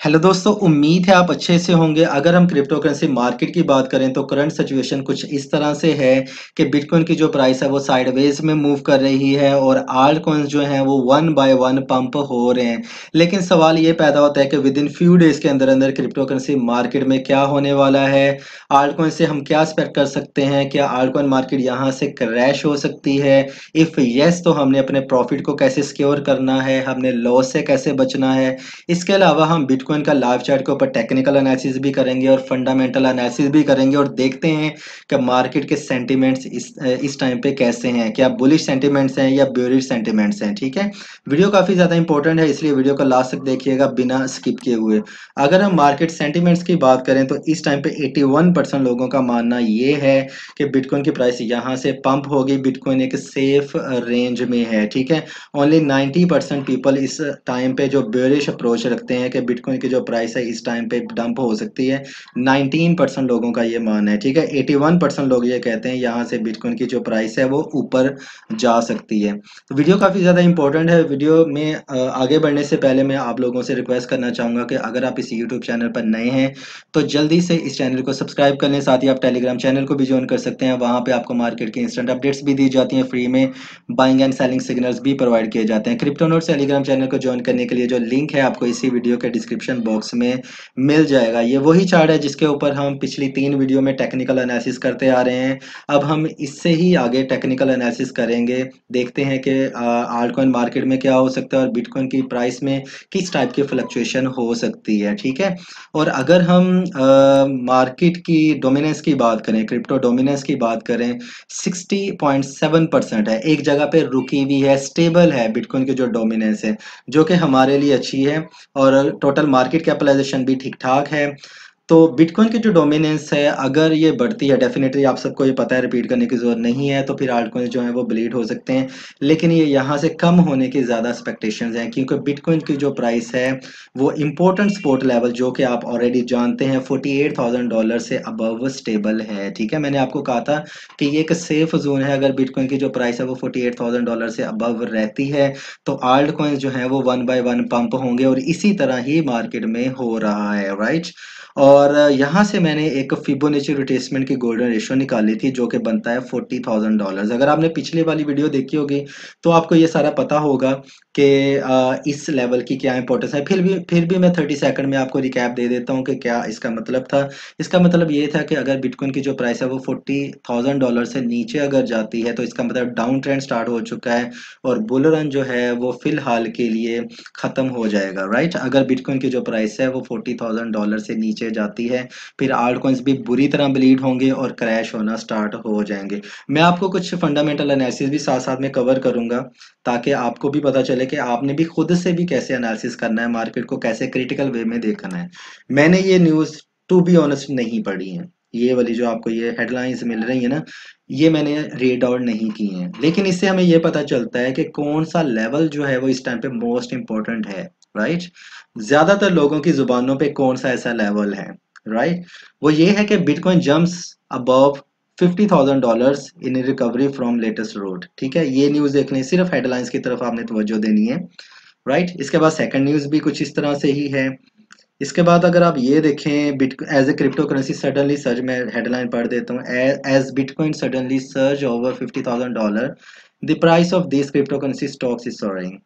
Hello दोस्तों, उम्मीद है आप अच्छे से होंगे। अगर हम क्रिप्टो करेंसी मार्केट की बात करें तो करंट सिचुएशन कुछ इस तरह से है कि बिटकॉइन की जो प्राइस है वो साइडवेज में मूव कर रही है और आल्ट कॉइन्स जो हैं वो वन बाय वन पंप हो रहे हैं। लेकिन सवाल ये पैदा होता है कि विद इन फ्यू डेज़ के अंदर अंदर क्रिप्टो करेंसी मार्केट में क्या होने वाला है? आल्ट कॉइन से हम क्या एक्सपेक्ट कर सकते हैं? क्या आल्ट कॉइन मार्केट यहाँ से क्रैश हो सकती है? इफ़ येस तो हमने अपने प्रॉफिट को कैसे सिक्योर करना है? हमने लॉस से कैसे बचना है? इसके अलावा हम बिटकॉइन बिटकॉइन का लाइव चार्ट के ऊपर टेक्निकल एनालिसिस भी करेंगे और फंडामेंटल एनालिसिस भी करेंगे और देखते हैं कि मार्केट के सेंटिमेंट्स इस इस टाइम पे कैसे हैं। क्या बुलिश सेंटिमेंट्स हैं या ब्यूरिश सेंटिमेंट्स हैं, ठीक है? वीडियो काफ़ी ज़्यादा इंपॉर्टेंट है, इसलिए वीडियो को लास्ट तक देखिएगा बिना स्किप किए हुए। अगर हम मार्केट सेंटीमेंट्स की बात करें तो इस टाइम पे 81 परसेंट लोगों का मानना ये है कि बिटकॉइन की प्राइस यहाँ से पंप होगी बिटकॉइन एक सेफ़ रेंज में है, ठीक है? ओनली 90 परसेंट पीपल इस टाइम पे जो बेरिश अप्रोच रखते हैं कि बिटकॉइन की जो प्राइस है इस टाइम पे डंप हो सकती है। 19 परसेंट लोगों का ये मान है, ठीक है? 81 परसेंट लोग ये कहते हैं यहाँ से बिटकॉइन की जो प्राइस है वो ऊपर जा सकती है। तो वीडियो काफ़ी ज़्यादा इंपॉर्टेंट है। वीडियो में आगे बढ़ने से पहले मैं आप लोगों से रिक्वेस्ट करना चाहूँगा कि अगर आप इस यूट्यूब चैनल पर नए हैं तो जल्दी से इस चैनल को सब्सक्राइब कर लें। साथ ही आप टेलीग्राम चैनल को भी ज्वाइन कर सकते हैं। वहाँ पर आपको मार्केट की इंस्टेंट अपडेट्स भी दी जाती हैं। फ्री में बाइंग एंड सेलिंग सिग्नल्स भी प्रोवाइड किए जाते हैं। क्रिप्टो नोट टेलीग्राम चैनल को ज्वाइन करने के लिए जो लिंक है, आपको इसी वीडियो के डिस्क्रिप्शन डिस्क्रिप्शन बॉक्स में मिल जाएगा। ये वही चार्ट है जिसके ऊपर हम पिछली तीन वीडियो में टेक्निकल एनालिसिस करते आ रहे हैं। अब हम इससे ही आगे टेक्निकल एनालिसिस करेंगे। देखते हैं कि आल्टकॉइन मार्केट में क्या हो सकता है और बिटकॉइन की प्राइस में किस टाइप की फ्लक्चुएशन हो सकती है, ठीक है? और अगर हम मार्केट की डोमिनेंस की बात करें क्रिप्टो डोमिनेंस की बात करें 60.7 परसेंट है। एक जगह पे रुकी हुई है स्टेबल है बिटकॉइन की जो डोमिनेंस है, जो कि हमारे लिए अच्छी है। और टोटल मार्केट कैपिटलाइजेशन भी ठीक ठाक है। तो बिटकॉइन की जो डोमिनेंस है, अगर ये बढ़ती है डेफिनेटली आप सबको ये पता है रिपीट करने की ज़रूरत नहीं है तो फिर आल्ट जो है वो ब्लीड हो सकते हैं। लेकिन ये यहाँ से कम होने की ज़्यादा एक्सपेक्टेशंस हैं, क्योंकि बिटकॉइन की जो प्राइस है, वो इम्पोर्टेंट सपोर्ट लेवल जो कि आप ऑलरेडी जानते हैं फोर्टी डॉलर से अबव स्टेबल है, ठीक है? मैंने आपको कहा था कि ये एक सेफ़ जोन है, अगर बिटकॉइन की जो प्राइस है, वो फोर्टी डॉलर से अबव रहती है तो आल्ट जो है, वो वन बाय वन पंप होंगे और इसी तरह ही मार्केट में हो रहा है राइट और यहाँ से मैंने एक फिबोनेची रिटेसमेंट की गोल्डन रेशियो निकाली थी, जो कि बनता है फोर्टी थाउज़ेंड डॉलर्स अगर आपने पिछले वाली वीडियो देखी होगी तो आपको ये सारा पता होगा कि इस लेवल की क्या इंपॉर्टेंस है। फिर भी फिर भी मैं थर्टी सेकंड में आपको रिकैप दे देता हूँ कि क्या इसका मतलब था। इसका मतलब ये था कि अगर बिटकॉइन की जो प्राइस है वो फोर्टी थाउज़ेंड डॉलर से नीचे अगर जाती है तो इसका मतलब डाउन ट्रेंड स्टार्ट हो चुका है और बुल रन जो है वो फ़िलहाल के लिए ख़त्म हो जाएगा राइट अगर बिटकॉइन की जो प्राइस है वो फोर्टी थाउज़ेंड डॉलर से नीचे जाती है। फिर आल्ट कॉइन्स भी बुरी तरह ब्लीड होंगे और क्रैश होना स्टार्ट हो जाएँगे। मैं आपको कुछ फंडामेंटल एनालिसिस भी साथ साथ में कवर करूँगा, ताकि आपको भी पता चले कि आपने भी खुद से भी कैसे एनालिसिस करना है मार्केट को कैसे क्रिटिकल वे में देखना है। मैंने ये न्यूज़ टू बी ऑनेस्ट नहीं पढ़ी है। ये वाली जो आपको ये हेडलाइंस मिल रही है ना, ये मैंने रीड आउट नहीं की हैं। लेकिन इससे हमें ये पता चलता है कि कौन सा लेवल जो है वो इस टाइम पे मोस्ट इम्पोर्टेंट है। राइट ज़्यादातर लोगों की ज़ुबानों पे कौन सा ऐसा लेवल है राइट वो ये है कि bitcoin jumps above fifty thousand dollar in recovery from latest road ठीक है? ये न्यूज़ देख लें सिर्फ़ हेडलाइंस की तरफ़ आपने तवज्जो देनी है राइट इसके बाद सेकंड न्यूज़ भी कुछ इस तरह से ही है। इसके बाद अगर आप ये देखें bit as a crypto currency suddenly surge मैं हेडलाइन पढ़ देता हूँ as bitcoin suddenly surge over fifty thousand dollar the price of this crypto currency stocks is soaring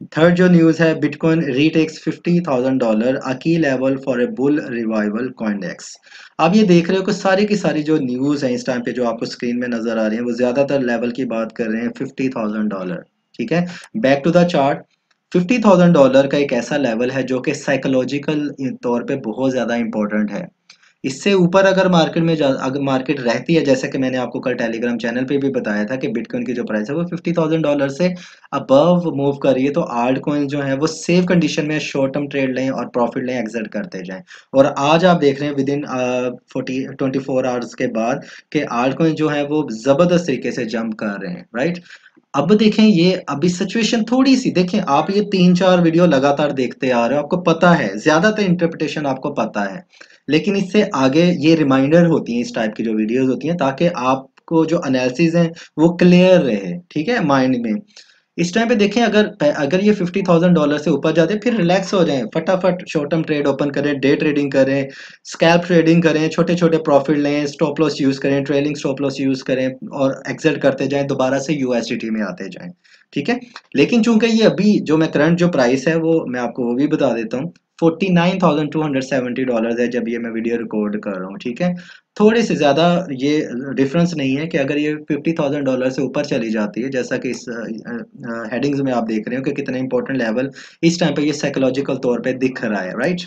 third जो न्यूज़ है bitcoin retakes fifty thousand dollar uh key level for a bull revival CoinDesk आप ये देख रहे हो कि सारी की सारी जो न्यूज़ है इस टाइम पे जो आपको स्क्रीन में नज़र आ रही है, वो ज़्यादातर लेवल की बात कर रहे हैं फिफ्टी थाउज़ेंड डॉलर ठीक है? Back to the chart fifty thousand dollar का एक ऐसा लेवल है जो कि साइकोलॉजिकल तौर पे बहुत ज़्यादा इंपॉर्टेंट है। इससे ऊपर अगर मार्केट में अगर मार्केट रहती है, जैसे कि मैंने आपको कल टेलीग्राम चैनल पे भी बताया था कि बिटकॉइन की जो प्राइस है वो फिफ्टी थाउज़ेंड डॉलर से अबव मूव कर रही है तो आल्ट कॉइन जो है वो सेफ़ कंडीशन में शॉर्ट टर्म ट्रेड लें और प्रॉफिट लें एग्जिट करते जाएँ। और आज आप देख रहे हैं within forty twenty four hours के बाद कि आल्ट कॉइन जो है वो ज़बरदस्त तरीके से जंप कर रहे हैं राइट अब देखें ये, अभी सिचुएशन थोड़ी सी देखें आप ये तीन चार वीडियो लगातार देखते आ रहे हो, आपको पता है, ज़्यादातर इंटरप्रिटेशन आपको पता है। लेकिन इससे आगे ये रिमाइंडर होती हैं, इस टाइप की जो वीडियोस होती हैं, ताकि आपको जो एनालिसिस हैं वो क्लियर रहे, ठीक है माइंड में। इस टाइम पे देखें, अगर अगर ये फिफ्टी थाउज़ेंड डॉलर से ऊपर जाते, फिर रिलैक्स हो जाएँ। फटाफट शॉर्ट टर्म ट्रेड ओपन करें डे ट्रेडिंग करें स्कैल्प ट्रेडिंग करें छोटे छोटे प्रॉफिट लें स्टॉप लॉस यूज़ करें ट्रेलिंग स्टॉप लॉस यूज़ करें और एक्सेट करते जाएँ, दोबारा से यू में आते जाएँ। ठीक है? लेकिन चूँकि ये अभी जो मैं करंट जो प्राइस है, वो मैं आपको वो भी बता देता हूँ forty nine thousand two hundred seventy dollar है जब ये मैं वीडियो रिकॉर्ड कर रहा हूँ, ठीक है? थोड़े से ज़्यादा ये डिफरेंस नहीं है कि अगर ये फिफ्टी थाउज़ेंड डॉलर से ऊपर चली जाती है, जैसा कि इस हेडिंग्स में आप देख रहे हो कि कितने इंपॉर्टेंट लेवल इस टाइम पे ये साइकोलॉजिकल तौर पे दिख रहा है राइट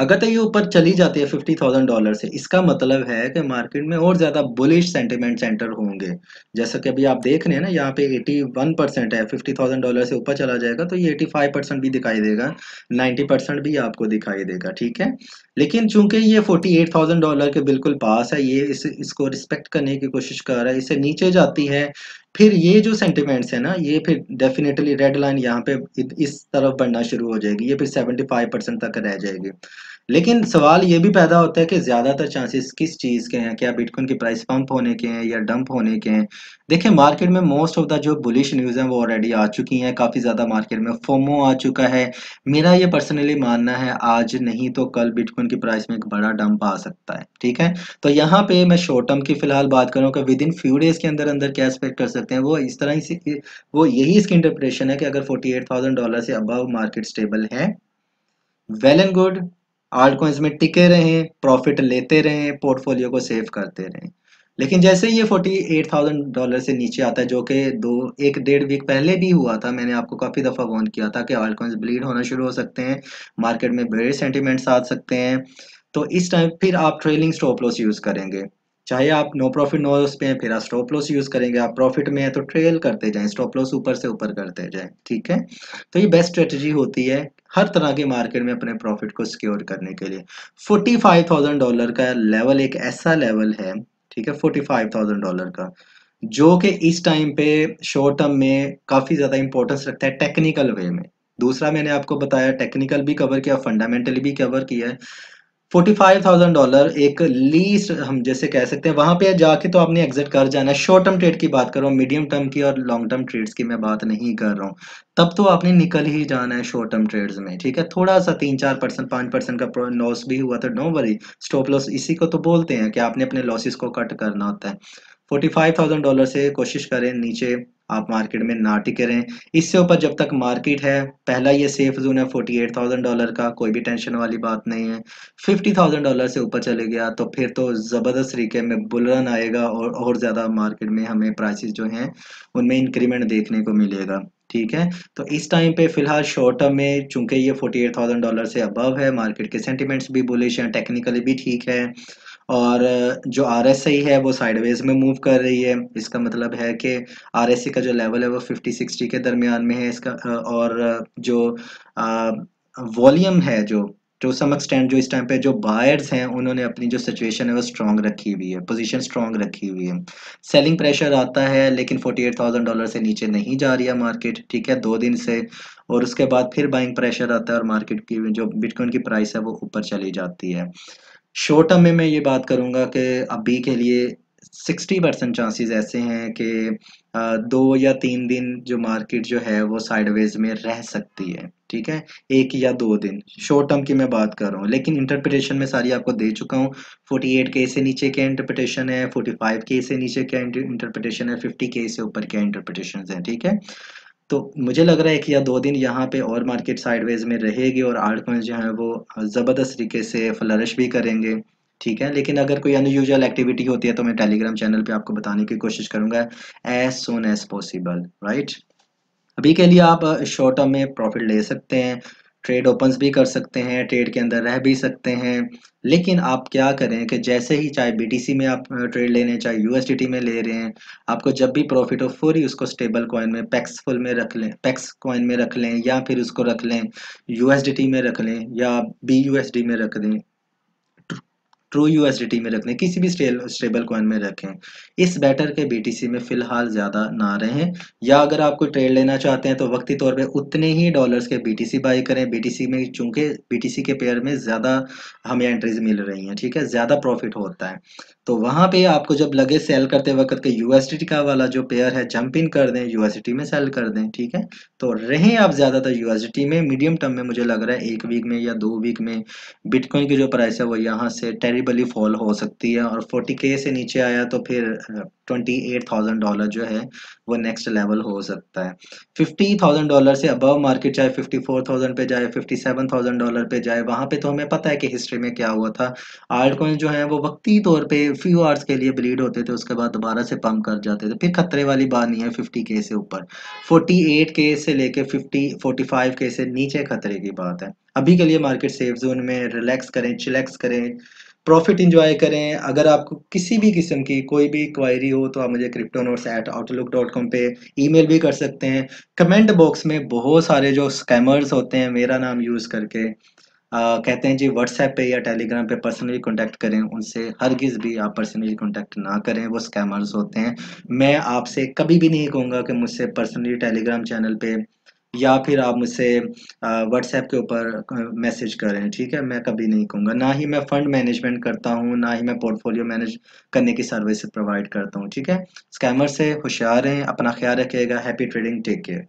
अगर तो ये ऊपर चली जाती है फिफ्टी थाउज़ेंड डॉलर से इसका मतलब है कि मार्केट में और ज़्यादा बुलिश सेंटिमेंट सेंटर होंगे। जैसा कि अभी आप देख रहे हैं ना यहाँ पे 81 परसेंट है फिफ्टी थाउज़ेंड डॉलर से ऊपर चला जाएगा तो ये 85 परसेंट भी दिखाई देगा 90 परसेंट भी आपको दिखाई देगा ठीक है? लेकिन चूँकि ये 48,000 डॉलर के बिल्कुल पास है ये इस इसको रिस्पेक्ट करने की कोशिश कर रहा है इससे नीचे जाती है फिर ये जो सेंटिमेंट्स है ना, ये फिर डेफिनेटली रेड लाइन यहाँ पे इस तरफ़ बढ़ना शुरू हो जाएगी, ये फिर 75 परसेंट तक रह जाएगी। लेकिन सवाल ये भी पैदा होता है कि ज़्यादातर चांसेस किस चीज़ के हैं? क्या बिटकॉइन की प्राइस पंप होने के हैं या डंप होने के हैं? देखिए मार्केट में मोस्ट ऑफ़ द जो बुलिश न्यूज़ हैं वो ऑलरेडी आ चुकी हैं, काफ़ी ज़्यादा मार्केट में फोमो आ चुका है। मेरा ये पर्सनली मानना है, आज नहीं तो कल बिटकॉइन की प्राइस में एक बड़ा डंप आ सकता है, ठीक है? तो यहाँ पे मैं शॉर्ट टर्म की फ़िलहाल बात करूँ कि विद इन फ्यू डेज़ के अंदर अंदर क्या एक्सपेक्ट कर सकते हैं। वो इस तरह ही वो यही इसकी इंटरप्रिटेशन है कि अगर फोर्टी डॉलर से अबव मार्केट स्टेबल है well and good altcoins में टिके रहें प्रॉफिट लेते रहें पोर्टफोलियो को सेव करते रहें। लेकिन जैसे ये फोर्टी एट थाउज़ेंड डॉलर से नीचे आता है, जो कि दो, एक डेढ़ वीक पहले भी हुआ था, मैंने आपको काफ़ी दफ़ा वॉर्न किया था कि आल्ट कोइंस ब्लीड होना शुरू हो सकते हैं मार्केट में बड़े सेंटिमेंट्स आ सकते हैं। तो इस टाइम फिर आप ट्रेलिंग स्टॉप लॉस यूज़ करेंगे। चाहे आप नो प्रॉफिट नो लॉस पे हैं फिर आप स्टॉप लॉस यूज़ करेंगे, आप प्रॉफिट में है तो ट्रेल करते जाएँ स्टॉप लॉस ऊपर से ऊपर करते जाएँ, ठीक है? तो ये बेस्ट स्ट्रेटजी होती है हर तरह के मार्केट में अपने प्रॉफिट को सिक्योर करने के लिए। फोर्टी फाइव थाउज़ेंड डॉलर का लेवल एक ऐसा लेवल है, ठीक है? फोर्टी फाइव थाउज़ेंड डॉलर का, जो कि इस टाइम पे शॉर्ट टर्म में काफ़ी ज़्यादा इंपॉर्टेंस रखता है टेक्निकल वे में। दूसरा मैंने आपको बताया टेक्निकल भी कवर किया फंडामेंटली भी कवर किया है। फोर्टी फाइव थाउज़ेंड डॉलर एक लीस्ट हम जैसे कह सकते हैं। वहाँ पे जाके तो आपने एग्जिट कर जाना है। शॉर्ट टर्म ट्रेड की बात कर रहा हूँ मीडियम टर्म की और लॉन्ग टर्म ट्रेड्स की मैं बात नहीं कर रहा हूँ। तब तो आपने निकल ही जाना है शॉर्ट टर्म ट्रेड्स में, ठीक है? थोड़ा सा तीन चार परसेंट पाँच परसेंट का लॉस भी हुआ तो नो वरी स्टॉप लॉस इसी को तो बोलते हैं कि आपने अपने लॉसेस को कट करना होता है। फोर्टी फाइव थाउज़ेंड डॉलर से कोशिश करें नीचे आप मार्केट में ना टिके रहें। इससे ऊपर जब तक मार्केट है, पहला ये सेफ़ जोन है फोर्टी एट थाउज़ेंड डॉलर का, कोई भी टेंशन वाली बात नहीं है। फिफ्टी थाउज़ेंड डॉलर से ऊपर चले गया तो फिर तो ज़बरदस्त तरीके में बुलरन आएगा और और ज़्यादा मार्केट में हमें प्राइसेस जो हैं, उनमें इंक्रीमेंट देखने को मिलेगा। ठीक है? तो इस टाइम पे फ़िलहाल शॉर्ट टर्म में चूँकि ये फोर्टी एट थाउज़ेंड डॉलर से अबव है मार्केट के सेंटिमेंट्स भी बुलिश हैं टेक्निकली भी ठीक है। और जो आर एस आई है, वो साइडवेज में मूव कर रही है। इसका मतलब है कि आर एस सी का जो लेवल है, वो फिफ्टी सिक्सटी के दरमियान में है। इसका और जो वॉल्यूम है, जो टू सम एक्सटेंड जो इस टाइम पे जो बायर्स हैं, उन्होंने अपनी जो सिचुएशन है, वो स्ट्रॉन्ग रखी हुई है। पोजीशन स्ट्रॉन्ग रखी हुई है। सेलिंग प्रेशर आता है, लेकिन फोर्टी एट थाउज़ेंड डॉलर से नीचे नहीं जा रही है मार्केट ठीक है? दो दिन से। और उसके बाद फिर बाइंग प्रेशर आता है और मार्केट की, जो बिटकॉइन की प्राइस है, वो ऊपर चली जाती है। शॉर्ट टर्म में मैं ये बात करूँगा कि अभी के लिए सिक्सटी परसेंट चांसेस ऐसे हैं कि दो या तीन दिन जो मार्केट जो है वो साइडवेज में रह सकती है, ठीक है? एक या दो दिन। शॉर्ट टर्म की मैं बात कर रहा हूँ, लेकिन इंटरप्रिटेशन में सारी आपको दे चुका हूँ। 48 के से नीचे क्या इंटरप्रिटेशन है? 45 के से नीचे क्या इंटरप्रिटेशन है? 50 के से ऊपर क्या इंटरप्रिटेशन है, ठीक है? तो मुझे लग रहा है कि यह दो दिन यहाँ पे और मार्केट साइडवेज में रहेगी और आर्ट कॉइन्स जो है वो ज़बरदस्त तरीके से फ्लरिश भी करेंगे, ठीक है? लेकिन अगर कोई अनयूजल एक्टिविटी होती है तो मैं टेलीग्राम चैनल पे आपको बताने की कोशिश करूँगा as soon as possible right अभी के लिए आप शॉर्ट टर्म में प्रॉफिट ले सकते हैं। ट्रेड ओपन्स भी कर सकते हैं ट्रेड के अंदर रह भी सकते हैं। लेकिन आप क्या करें कि जैसे ही चाहे बीटीसी में आप ट्रेड ले रहे हैं चाहे यूएसडीटी में ले रहे हैं, आपको जब भी प्रॉफिट हो, फोरी उसको स्टेबल कॉइन में पैक्स फुल में रख लें पैक्स कॉइन में रख लें, या फिर उसको रख लें यूएसडीटी में रख लें, या BUSD में रख दें। ट्रू यूएसडीटी में रखें किसी भी स्टेबल कॉइन में रखें। इस बेटर के बीटीसी में फ़िलहाल ज़्यादा ना रहें, या अगर आप कोई ट्रेड लेना चाहते हैं तो वक्ती तौर पे उतने ही डॉलर्स के बीटीसी बाई करें। बीटीसी में, चूँकि बीटीसी के पेयर में ज़्यादा हमें एंट्रीज मिल रही हैं, ठीक है? ज़्यादा प्रॉफिट होता है। तो वहाँ पे आपको जब लगे सेल करते वक़्त के यूएसडीटी का वाला जो पेयर है जंप इन कर दें, यूएसडीटी में सेल कर दें, ठीक है? तो रहें आप ज़्यादातर यूएसडीटी में, मीडियम टर्म में मुझे लग रहा है एक वीक में या दो वीक में बिटकॉइन की जो प्राइस है वो यहाँ से टेरिबली फॉल हो सकती है और 40K से नीचे आया तो फिर अ, $28,000 जो है वो नेक्स्ट लेवल हो सकता है। $50,000 से अबव मार्केट चाहे 54,000 पे जाए, $57,000 पे जाए, वहाँ पे तो हमें पता है कि हिस्ट्री में क्या हुआ था। आल्ट कॉइन जो है वो वक़्ती तौर पे फ्यू आवर्स के लिए ब्लीड होते थे, उसके बाद दोबारा से पंप कर जाते थे। फिर खतरे वाली बात नहीं है 50K से ऊपर। 48K से लेके 50 45K से नीचे खतरे की बात है। अभी के लिए मार्केट सेफ़ ज़ोन में रिलैक्स करें, चिलैक्स करें, प्रॉफ़िट इंजॉय करें। अगर आपको किसी भी किस्म की कोई भी क्वेरी हो तो आप मुझे crypto notes at Outlook dot com पे ईमेल भी कर सकते हैं। कमेंट बॉक्स में बहुत सारे जो स्कैमर्स होते हैं मेरा नाम यूज़ करके कहते हैं जी व्हाट्सएप पे या टेलीग्राम पे पर्सनली कॉन्टैक्ट करें, उनसे हर हरगिज़ भी आप पर्सनली कॉन्टैक्ट ना करें, वो स्कैमर्स होते हैं। मैं आपसे कभी भी नहीं कहूँगा कि मुझसे पर्सनली टेलीग्राम चैनल पे या फिर आप मुझसे व्हाट्सएप के ऊपर मैसेज करें, ठीक है? मैं कभी नहीं कहूँगा। ना ही मैं फंड मैनेजमेंट करता हूँ, ना ही मैं पोर्टफोलियो मैनेज करने की सर्विस प्रोवाइड करता हूँ, ठीक है? स्कैमर से होशियार रहें, अपना ख़्याल रखिएगा। Happy trading, take care.